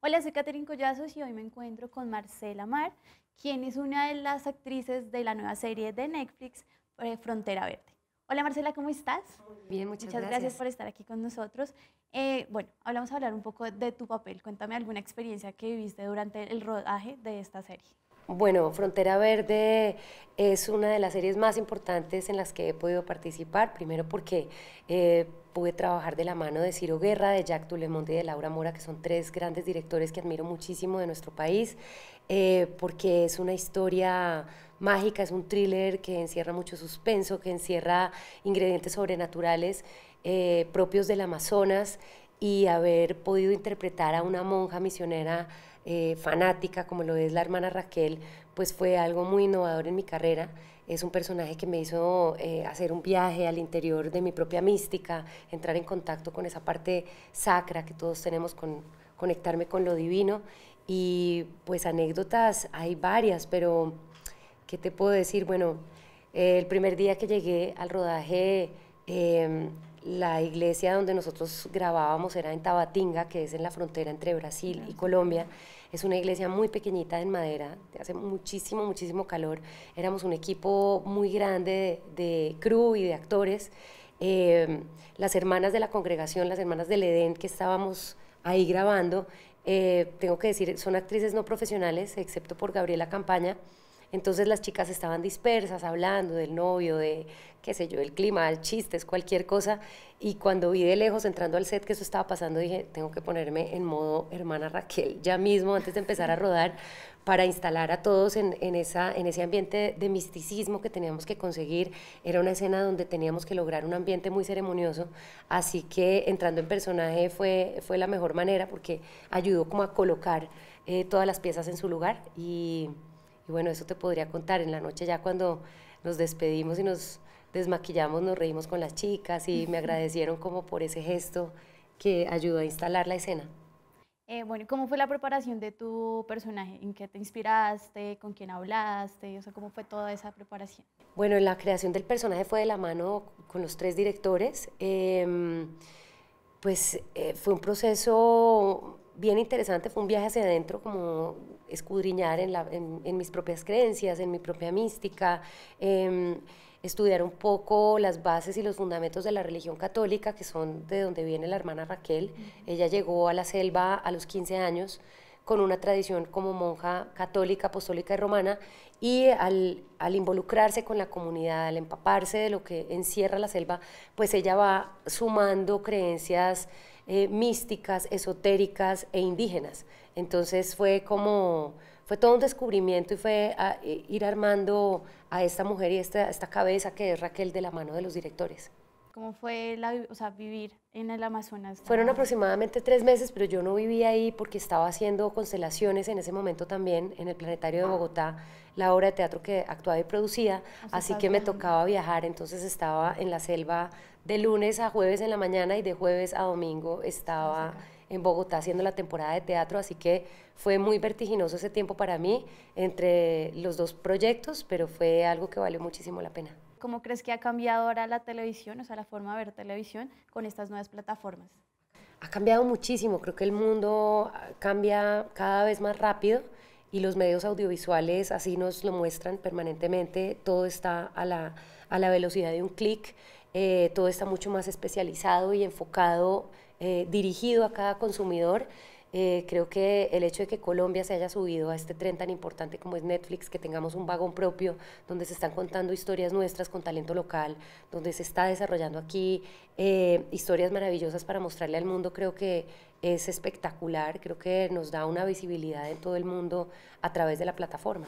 Hola, soy Catherine Collazos y hoy me encuentro con Marcela Mar, quien es una de las actrices de la nueva serie de Netflix, eh, Frontera Verde. Hola Marcela, ¿cómo estás? Bien, muchas, Muchas gracias. por estar aquí con nosotros. Eh, bueno, hablamos a hablar un poco de tu papel. Cuéntame alguna experiencia que viviste durante el rodaje de esta serie. Bueno, Frontera Verde es una de las series más importantes en las que he podido participar, primero porque eh, pude trabajar de la mano de Ciro Guerra, de Jack Tulemont y de Laura Mora, que son tres grandes directores que admiro muchísimo de nuestro país, eh, porque es una historia mágica, es un thriller que encierra mucho suspenso, que encierra ingredientes sobrenaturales eh, propios del Amazonas y haber podido interpretar a una monja misionera eh, fanática como lo es la hermana Raquel, pues fue algo muy innovador en mi carrera. Es un personaje que me hizo eh, hacer un viaje al interior de mi propia mística, entrar en contacto con esa parte sacra que todos tenemos, con conectarme con lo divino. Y pues anécdotas hay varias, pero ¿qué te puedo decir? Bueno, el primer día que llegué al rodaje, em, la iglesia donde nosotros grabábamos era en Tabatinga, que es en la frontera entre Brasil y Colombia. Es una iglesia muy pequeñita en madera, hace muchísimo, muchísimo calor. Éramos un equipo muy grande de, crew y de actores. Eh, las hermanas de la congregación, las hermanas del Edén que estábamos ahí grabando, eh, tengo que decir, son actrices no profesionales, excepto por Gabriela Campaña. Entonces las chicas estaban dispersas, hablando del novio, de, qué sé yo, el clima, el chistes, cualquier cosa. Y cuando vi de lejos, entrando al set, que eso estaba pasando, dije, tengo que ponerme en modo hermana Raquel, ya mismo, antes de empezar a rodar, para instalar a todos en, esa, en ese ambiente de misticismo que teníamos que conseguir. Era una escena donde teníamos que lograr un ambiente muy ceremonioso, así que entrando en personaje fue, fue la mejor manera porque ayudó como a colocar eh, todas las piezas en su lugar y y bueno, eso te podría contar en la noche ya cuando nos despedimos y nos desmaquillamos, nos reímos con las chicas y me agradecieron como por ese gesto que ayudó a instalar la escena. Eh, bueno, ¿cómo fue la preparación de tu personaje? ¿En qué te inspiraste? ¿Con quién hablaste? O sea, ¿cómo fue toda esa preparación? Bueno, la creación del personaje fue de la mano con los tres directores. Em, pues eh, fue un proceso bien interesante, fue un viaje hacia adentro, como escudriñar en, mis propias creencias, en mi propia mística, em, estudiar un poco las bases y los fundamentos de la religión católica, que son de donde viene la hermana Raquel. Ella llegó a la selva a los 15 años con una tradición como monja católica, apostólica y romana, y al, al, involucrarse con la comunidad, al empaparse de lo que encierra la selva, pues ella va sumando creencias eh, místicas, esotéricas e indígenas. Entonces fue como, fue todo un descubrimiento y fue eh, ir armando a esta mujer y esta, esta cabeza que es Raquel de la mano de los directores. ¿Cómo fue la, o sea, vivir en el Amazonas? Fueron aproximadamente tres meses, pero yo no vivía ahí porque estaba haciendo constelaciones en ese momento también en el Planetario de Bogotá, la obra de teatro que actuaba y producía, así que me tocaba viajar, entonces estaba en la selva de lunes a jueves en la mañana y de jueves a domingo estaba en Bogotá haciendo la temporada de teatro, así que fue muy vertiginoso ese tiempo para mí entre los dos proyectos, pero fue algo que valió muchísimo la pena. ¿Cómo crees que ha cambiado ahora la televisión, o sea, la forma de ver televisión con estas nuevas plataformas? Ha cambiado muchísimo, creo que el mundo cambia cada vez más rápido y los medios audiovisuales así nos lo muestran permanentemente, todo está a la, a la velocidad de un clic, eh, todo está mucho más especializado y enfocado, eh, dirigido a cada consumidor eh, creo que el hecho de que Colombia se haya subido a este tren tan importante como es Netflix, que tengamos un vagón propio donde se están contando historias nuestras con talento local, donde se está desarrollando aquí eh, historias maravillosas para mostrarle al mundo, creo que es espectacular, creo que nos da una visibilidad en todo el mundo a través de la plataforma.